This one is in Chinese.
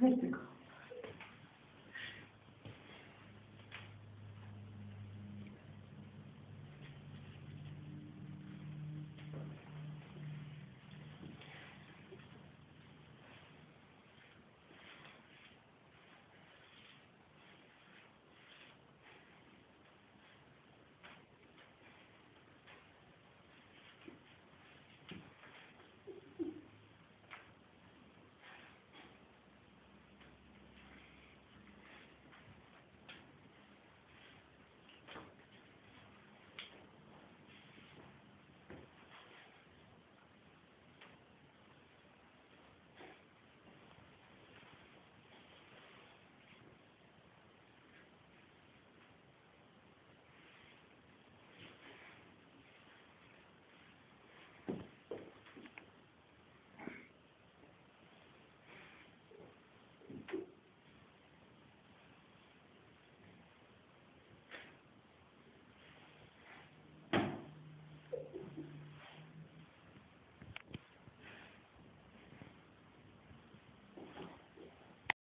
critical